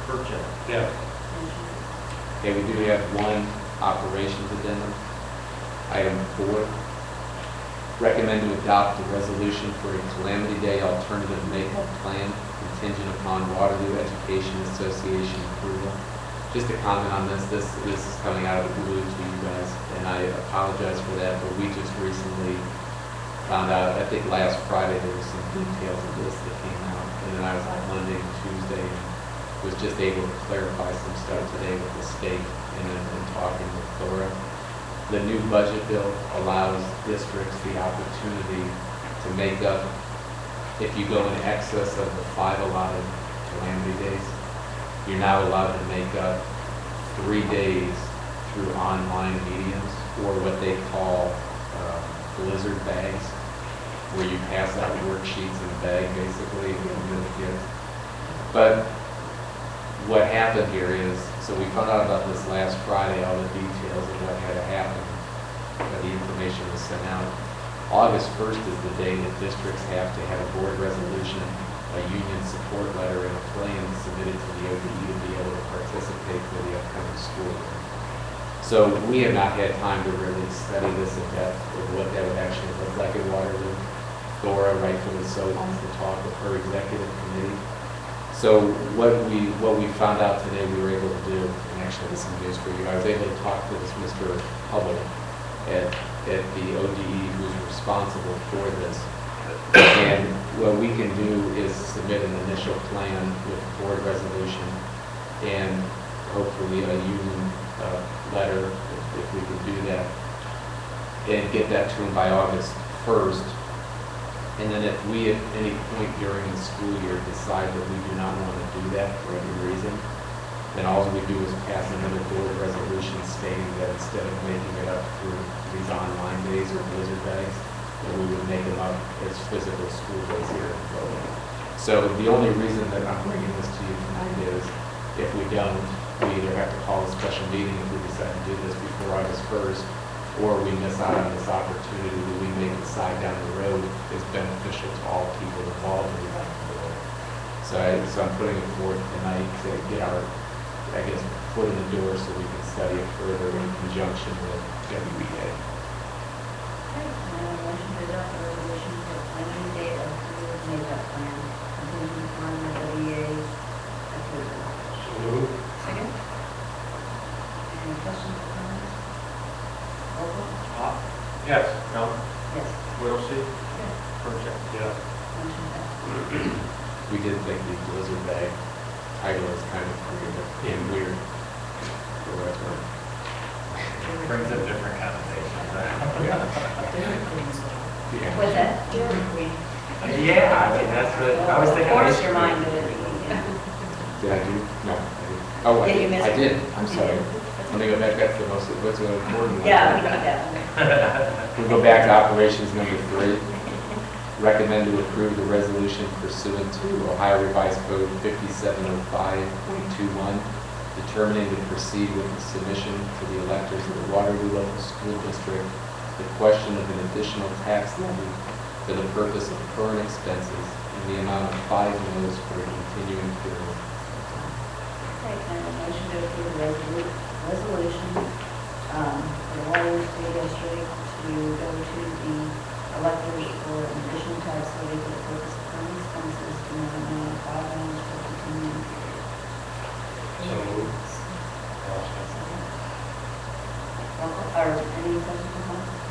Speaker 6: Percheck?
Speaker 7: Yes.
Speaker 4: Motion passes.
Speaker 5: Okay, we have one operations addendum. Item four, recommend to adopt a resolution for a calamity day alternative makeup plan contingent upon Waterloo Education Association approval. Just to comment on this, this, this is coming out of the blue to you guys, and I apologize for that, but we just recently found out, I think last Friday, there was some details of this that came out, and then I was on Monday and Tuesday, and was just able to clarify some stuff today with the state and then and talking with Thora. The new budget bill allows districts the opportunity to make up, if you go in excess of the five allotted calamity days, you're now allowed to make up three days through online mediums or what they call uh, blizzard bags, where you pass out worksheets in a bag, basically, the kids. But what happened here is, so we found out about this last Friday, all the details of what had happened, but the information was sent out. August 1st is the day that districts have to have a board resolution, a union support letter, and a plan submitted to the ODE to be able to participate for the upcoming school year. So we have not had time to really study this in depth of what that would actually look like in Waterloo. Dora rightfully so wants to talk with her executive committee. So what we, what we found out today, we were able to do, and actually this is news for you, I was able to talk to this Mr. Hubbard at, at the ODE who's responsible for this. And what we can do is submit an initial plan with board resolution and hopefully a union, uh, letter, if, if we can do that. And get that to him by August first. And then if we at any point during the school year decide that we do not want to do that for any reason, then all we do is pass another board resolution stating that instead of making it up through these online days or blizzard days, that we would make them up as physical school days here in Florida. So the only reason that I'm bringing this to you tonight is if we don't, we either have to call a special meeting if we decide to do this before August first, or we miss out on this opportunity that we may decide down the road is beneficial to all people involved in the board. So I, so I'm putting it forth tonight to get our, I guess, foot in the door so we can study it further in conjunction with WEA.
Speaker 4: Okay, and a motion to adopt the resolution for planning date of the makeup plan, contingent upon the WEA's approval.
Speaker 7: So moved.
Speaker 4: Second? Any questions or comments? Roll call?
Speaker 6: Hawk? Yes. Crump?
Speaker 4: Yes.
Speaker 6: Whittlesey?
Speaker 4: Yes.
Speaker 6: Purchase?
Speaker 7: Yes.
Speaker 4: Motion passed.
Speaker 5: We did think the blizzard bag title is kind of weird and weird. for what it's worth.
Speaker 2: Brings up different connotations.
Speaker 1: Dairy Queen's
Speaker 5: Yeah.
Speaker 4: What's that?
Speaker 1: Dairy Queen.
Speaker 2: Yeah, I mean, that's what, I was thinking.
Speaker 4: Force
Speaker 2: ice
Speaker 4: your
Speaker 2: cream.
Speaker 4: mind to it.
Speaker 5: Did I do? No. I didn't. Oh, I
Speaker 4: Yeah, you
Speaker 5: did.
Speaker 4: missed
Speaker 5: I
Speaker 4: it.
Speaker 5: did. I'm sorry. Let me go back, the most, what's the important one?
Speaker 4: Yeah, we got that.
Speaker 5: We go back to operations number three. Recommend to approve the resolution pursuant to Ohio Revised Code 5705.21, determining to proceed with the submission to the electors of the Waterloo Local School District the question of an additional tax levy for the purpose of current expenses in the amount of five mills for a continuing period.
Speaker 4: Okay, can I have a motion to approve the resolu- resolution um, for the Water School District to go to the electors for an additional tax levy for the purpose of current expenses in the amount of five dollars for continuing period.
Speaker 7: So moved. Second.
Speaker 4: Roll call, or any questions or comments?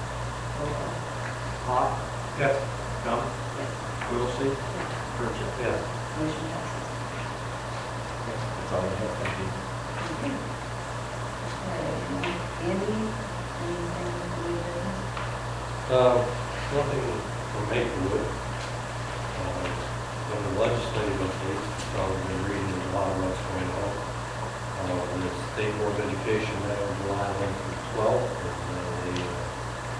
Speaker 4: Roll call.
Speaker 6: Hawk?
Speaker 7: Yes.
Speaker 6: Crump?
Speaker 4: Yes.
Speaker 6: Whittlesey? Purchase?
Speaker 7: Yes.
Speaker 4: Motion passes.
Speaker 7: Uh, Nothing from Maplewood. Uh, On the legislative updates, probably been reading a lot of what's going on. Uh, The State Board of Education met on July 11th through 12th, and uh, they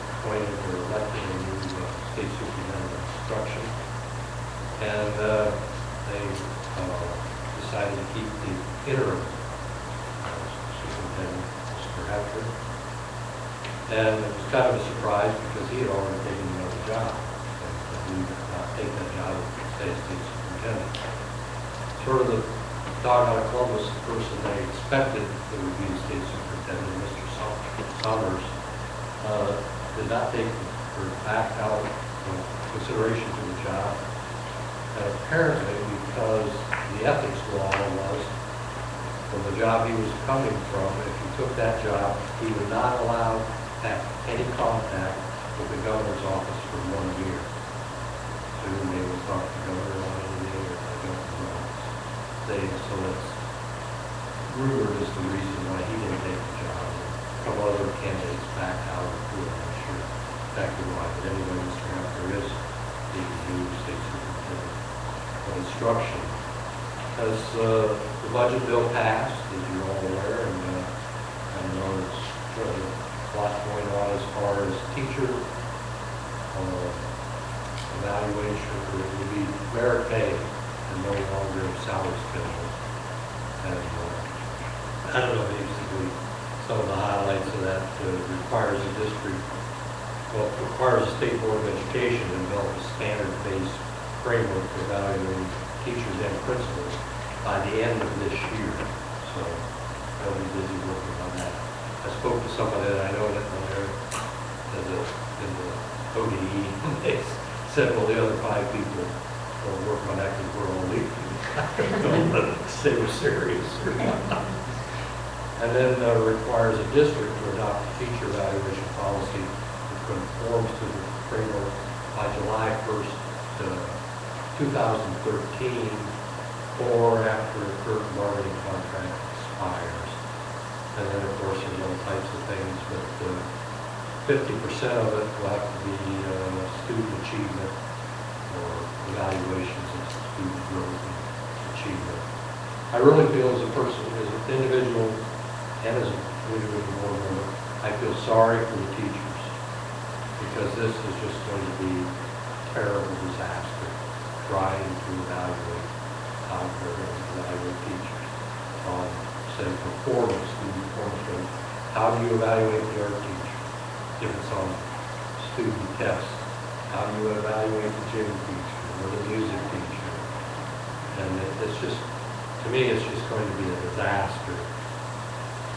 Speaker 7: appointed or elected a new uh, state superintendent of instruction. And uh, they uh, decided to keep the interim uh, superintendent, Mr. Heffner. And it was kind of a surprise because he had already taken another job. He did not take that job as state state superintendent. Sort of the dog out of Columbus, the person they expected that would be the state superintendent, Mr. Summers, uh, did not take or backed out of consideration for the job. And apparently, because the ethics law was from the job he was coming from, if he took that job, he would not allow have any contact with the governor's office for one year. So he was able talk to the governor on anything or the governor's office. They, so that's rumored is the reason why he didn't take the job. A couple other candidates backed out of it, I'm not sure exactly why, but anyway, Mr. Heffner is the new state superintendent of instruction. As uh, the budget bill passed, as you're all aware, and uh, I know it's really lot going on as far as teacher uh, evaluation, it would be merit pay and no longer salary schedule. And uh, I don't know, basically, some of the highlights of that uh, requires a district, well, requires the State Board of Education to develop a standard-based framework for evaluating teachers and principals by the end of this year. So they'll be busy working on that. I spoke to somebody that I know that when they're in the, in the ODE, they said, well, the other five people will work on that because we're leaving. Don't say we're serious or not. And then uh, requires a district to adopt a teacher evaluation policy that conforms to the framework by July 1st, uh, 2013, or after the current bargaining contract expires. And then, of course, there's all types of things, but uh, 50% of it will have to be uh, student achievement or evaluations of student growth and achievement. I really feel as a person, as an individual, and as an individual board member, I feel sorry for the teachers, because this is just going to be a terrible disaster, trying to evaluate how they're going to evaluate teachers on, say, performance, student performance. rate. How do you evaluate the art teacher if it's on student tests? How do you evaluate the gym teacher or the music teacher? And it- it's just, to me, it's just going to be a disaster.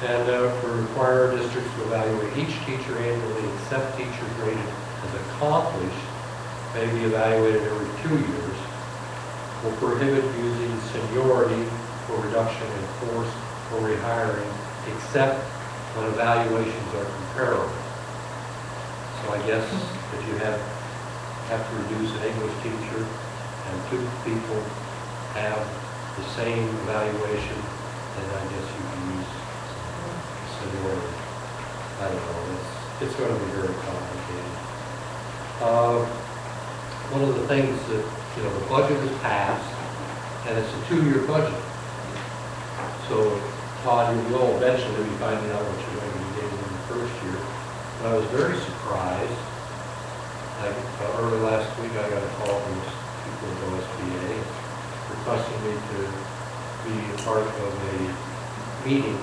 Speaker 7: And uh, for require districts to evaluate each teacher annually, except teacher rated as accomplished may be evaluated every two years. Will prohibit using seniority for reduction in force or rehiring, except when evaluations are comparable. So I guess if you have, have to reduce an English teacher and two people have the same evaluation, then I guess you can use seniority. I don't know, it's, it's going to be very complicated. Uh, One of the things that, you know, the budget is passed, and it's a two-year budget. So You will eventually be finding out what you're going to be in the first year. But I was very surprised, like, uh, early last week, I got a call from people at OSBA requesting me to be a part of a meeting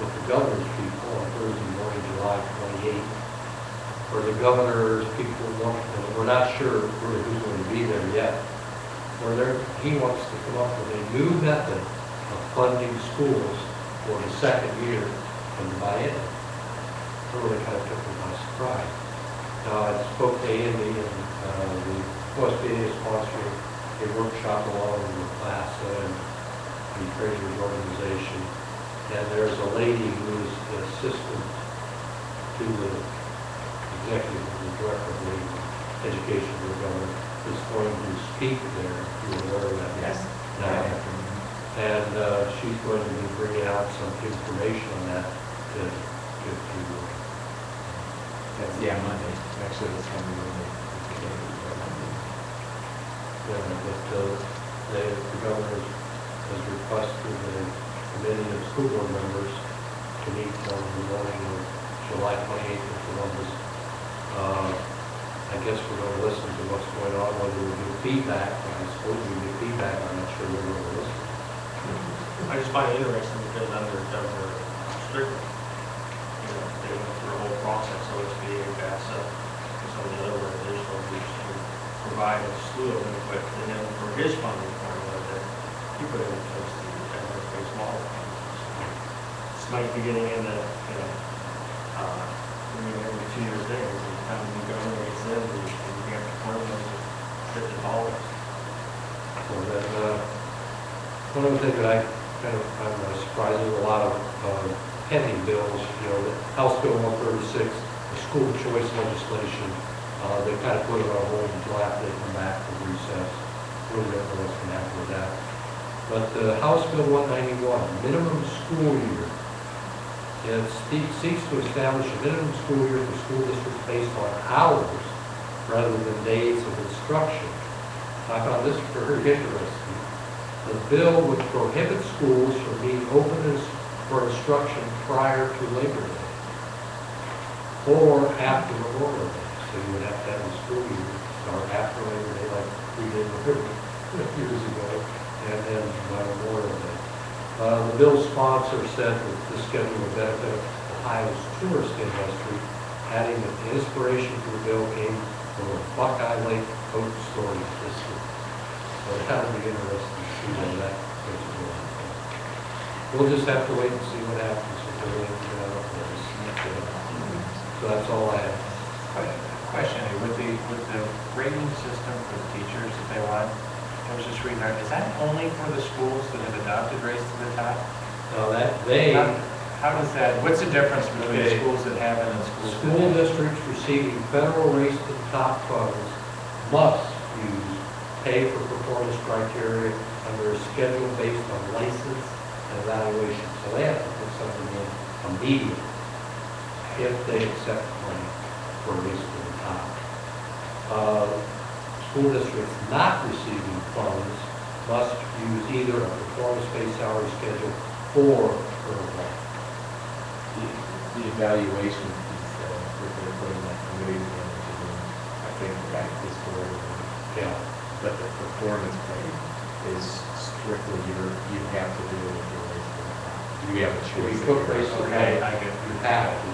Speaker 7: with the governor's people on Thursday morning, July 28th, where the governor's people want, we're not sure really who's going to be there yet, where he wants to come up with a new method of funding schools for the second year in the biennium. It really kind of took me by surprise. Now, I spoke to Andy and uh, the OSBA is sponsoring a workshop along with CLASA and the Treasurers Organization. And there's a lady who is the assistant to the executive, the director of the education of the governor, is going to speak there. You were aware of that?
Speaker 2: Yes.
Speaker 7: Now, and uh, she's going to be bringing out some information on that to, to, to,
Speaker 2: That's, yeah, Monday, actually, that's coming were.
Speaker 7: uh, that, uh, the the governor has requested the committee of school board members to meet on the morning of July twenty-eighth in Columbus. Uh, I guess we're going to listen to what's going on, whether we give feedback, I suppose we give feedback, I'm not sure we're going to listen.
Speaker 6: I just find it interesting because under Governor Strickland, you know, they went through a whole process, OSBA, BASA, and some of the other organizational groups to provide a slew of input, and then for his funding formula, that he put in place the evidence-based model. This might be getting into, you know, uh, every two years thing, every time the governor gets in, we, we have to those fifty dollars.
Speaker 7: So then, uh, one of the things that I kind of, I'm surprised, there's a lot of uh, pending bills, you know, the House Bill 136, the school choice legislation, uh, they kind of put it on hold until after they come back from recess. Really don't know what's going to happen with that. But the House Bill 191, minimum school year, it seeks to establish a minimum school year for school districts based on hours rather than days of instruction. I found this very interesting. The bill would prohibit schools from being open for instruction prior to Labor Day or after Memorial Day. So you would have to have the school year start after Labor Day like we did years ago, and then by Memorial Day. Uh, The bill's sponsor said that this schedule would benefit Ohio's tourist industry, adding that the inspiration for the bill came from the Buckeye Lake Boat Storage District. So that'll be interesting that goes. We'll just have to wait and see what happens with the So that's all I have.
Speaker 2: Question, with the, with the rating system for the teachers that they want, I was just reading, that, is that only for the schools that have adopted Race to the Top?
Speaker 7: Now that, they,
Speaker 2: How how does that, what's the difference between
Speaker 7: Okay.
Speaker 2: schools that have it and schools that
Speaker 7: school
Speaker 2: don't?
Speaker 7: districts receiving federal race to the top funds must use pay for performance criteria under a schedule based on license and evaluation. So they have to put something in immediately if they accept money for race to the top. Uh, School districts not receiving funds must use either a performance-based salary schedule or law.
Speaker 2: The the evaluation piece, uh, that they're putting that committee together to do, I think, back this board.
Speaker 7: Yeah.
Speaker 2: But the performance plan is strictly your, you have to do it if you're to the Top. You have a choice.
Speaker 7: We to the
Speaker 2: Okay. I get
Speaker 7: You have to.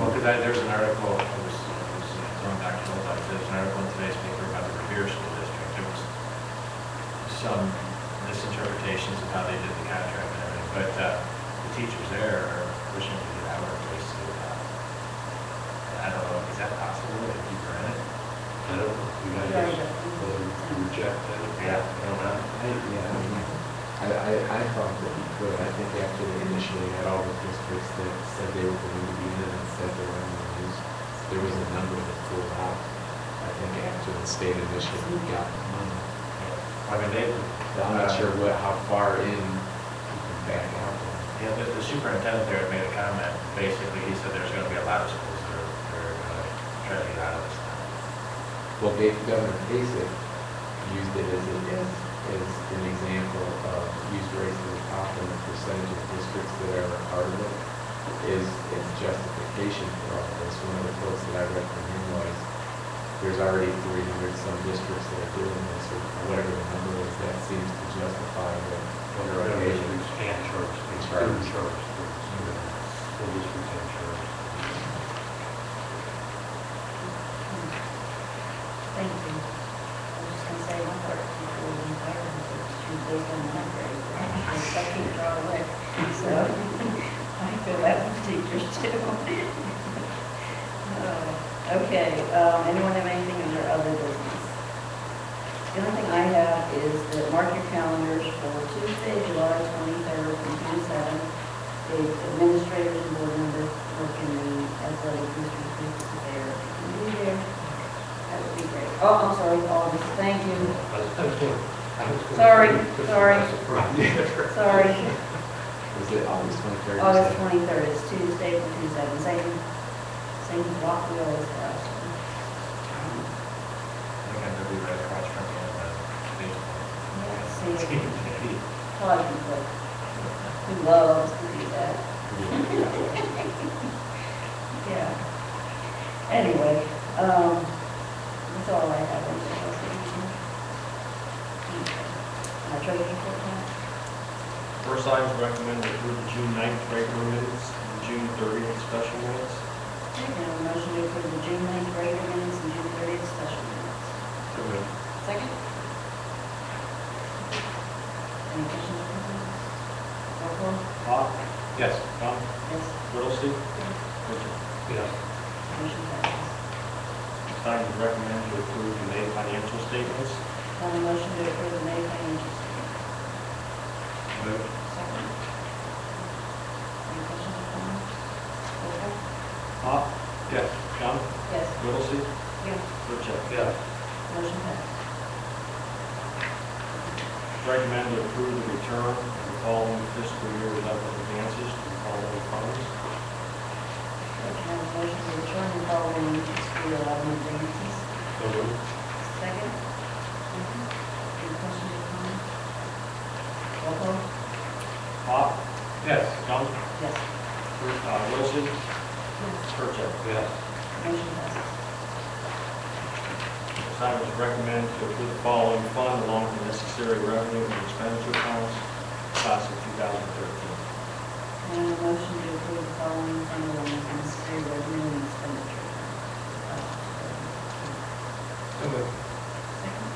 Speaker 2: Well, because there's an article, I was, I was throwing Dr. Hill about it, there's an article in today's paper about the Revere School District. There was some misinterpretations of how they did the contract and everything, but, uh, the teachers there are wishing to get out of place. I don't know, is that possible, to keep her in it?
Speaker 7: I don't, know. We might just, whether to reject that.
Speaker 2: I
Speaker 5: yeah, I mean, I, I, I thought that he could, I think after they initially had all the districts that said they were going to be in it and said they were going to use, there was a number that pulled out. I think after the state initially got the money.
Speaker 2: I mean, they,
Speaker 5: I'm not uh, sure what, how far in you can back out.
Speaker 2: Yeah, the, the superintendent there made a comment, basically, he said there's gonna be a lot of schools that are, that are uh, gonna try to get out of this.
Speaker 5: Well, Ga- Governor Kasich used it as, a, as, as an example of used race to the top and the percentage of districts that are a part of it is, is justification for all this. One of the quotes that I read from him was, there's already three hundred some districts that are doing this, or whatever the number is, that seems to justify the,
Speaker 7: Well,
Speaker 5: their
Speaker 7: they're gonna
Speaker 5: occasion.
Speaker 7: expand charge,
Speaker 5: Charge.
Speaker 7: expand districts and charge.
Speaker 4: Thank you. I was just gonna say, one part of people in environment, grade. I away, so I feel that with teachers too. Uh, Okay, um, anyone have anything under other business? The only thing I have is that mark your calendars for Tuesday, July twenty-third from two to. The administrators and board members work in the athletic booster groups there. You be there? That would be great. Oh, I'm sorry, August, thank you.
Speaker 7: I was- I was gonna- I was gonna
Speaker 4: Sorry, sorry. Sorry,
Speaker 5: Was it August twenty-third?
Speaker 4: August twenty-third, is Tuesday from two seven, same, same block we always have. so.
Speaker 2: I think I'm gonna be right across from you on the stage.
Speaker 4: Yeah, see, Todd can cook. He loves to do that. Yeah. Anyway, um, that's all I have. Anything else that you need? Okay. Treasurer's report, Tom?
Speaker 6: First item is recommend to approve the June 9th regular minutes and June thirtieth special minutes.
Speaker 4: Okay, now a motion to approve the June ninth regular minutes and June thirtieth special minutes.
Speaker 1: Second?
Speaker 4: Any questions or comments? Roll call?
Speaker 6: Hawk? Yes. Tom?
Speaker 4: Yes,
Speaker 6: Whittlesey? Richard?
Speaker 7: Yes,
Speaker 4: motion passes.
Speaker 6: Next item is recommend to approve the May financial statements.
Speaker 4: On the motion to approve the May financial statement.
Speaker 2: Move.
Speaker 4: Second. Any questions or comments? Roll call?
Speaker 6: Hawk? Yes. Tom?
Speaker 4: Yes.
Speaker 6: Whittlesey?
Speaker 4: Yes.
Speaker 6: Richard?
Speaker 7: yes,
Speaker 4: Motion passes.
Speaker 6: Recommend to approve the return of the following fiscal year level advances to the following funds.
Speaker 4: Okay, can I have a motion to return the following fiscal year eleven advances?
Speaker 7: so moved.
Speaker 4: Second. Any questions or comments? Roll call?
Speaker 6: Hawk?
Speaker 7: Yes,
Speaker 6: Tom?
Speaker 4: Yes.
Speaker 6: Uh, Whittlesey? Richard?
Speaker 7: yes,
Speaker 4: Motion passes.
Speaker 6: This item is recommend to approve the following fund along with the necessary revenue and expenditure accounts, class of 2013.
Speaker 4: Can I have a motion to approve the following fund along with necessary revenue and expenditure?
Speaker 7: so moved.
Speaker 4: Second.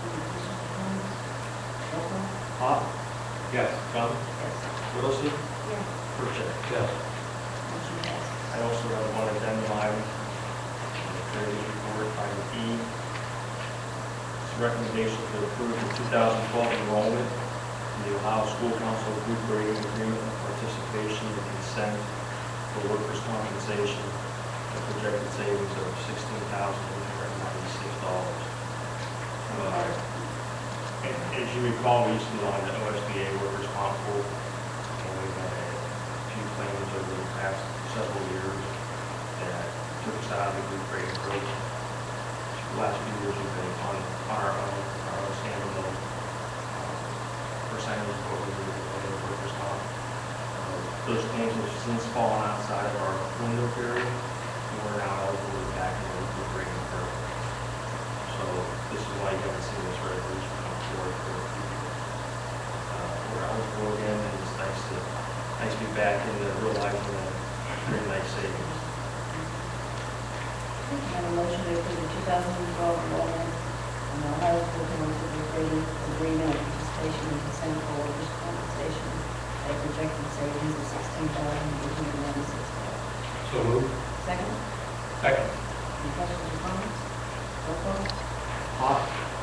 Speaker 4: Any questions or comments? Roll call?
Speaker 6: Hawk?
Speaker 7: Yes,
Speaker 6: Tom?
Speaker 4: Yes.
Speaker 6: Whittlesey?
Speaker 4: Yes.
Speaker 6: Richard?
Speaker 7: yes,
Speaker 4: Motion passes.
Speaker 6: I also have one addendum item, the treasurer's report, item E. It's a recommendation to approve the 2012 enrollment in the Ohio School Council group rating agreement of and for workers' compensation, a projected savings of $16,896. Uh, And as you recall, we used to be on the OSBA workers' comp pool, and we've had a few claims over the past several years that took us out of the group rate approach. The last few years, we've been on, on our own, our own standalone uh, percentage of what we do with workers' comp. Those things have since fallen outside of our window period, and we're now eligible to back into the group rating program. So this is why you haven't seen this resolution come forward for a few years. Uh, we're eligible again, and it's nice to nice to be back in the real life and the pretty nice savings.
Speaker 4: And a motion to approve the 2012 enrollment and the Ohio School the Agreement and Participation in Consent
Speaker 6: for
Speaker 4: Workers' Compensation they projected savings of sixteen thousand eight hundred and ninety-six dollars.
Speaker 7: So moved.
Speaker 4: Second,
Speaker 2: Second.
Speaker 4: any questions or comments? Roll call?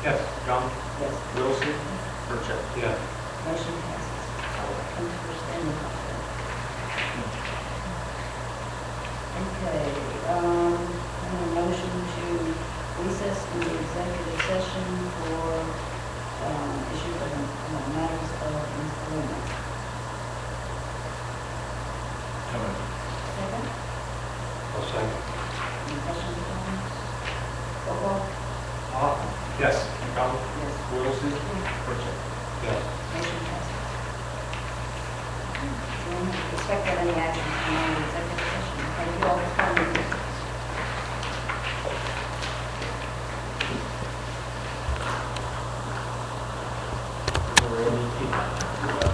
Speaker 7: Yes.
Speaker 6: Young.
Speaker 4: Yes.
Speaker 6: Wilson. Burchett.
Speaker 7: Yeah.
Speaker 4: Motion passes. Understand the. Okay, um, I'm gonna motion to recess the executive session for, um, issues of, matters of employment. Second,
Speaker 7: I'll second.
Speaker 4: any questions, comments? Roll call?
Speaker 6: Hawk,
Speaker 2: Yes.
Speaker 6: John,
Speaker 4: Yes.
Speaker 6: Wilson, Burchett.
Speaker 7: Yes.
Speaker 4: Motion passes. We don't that any action from the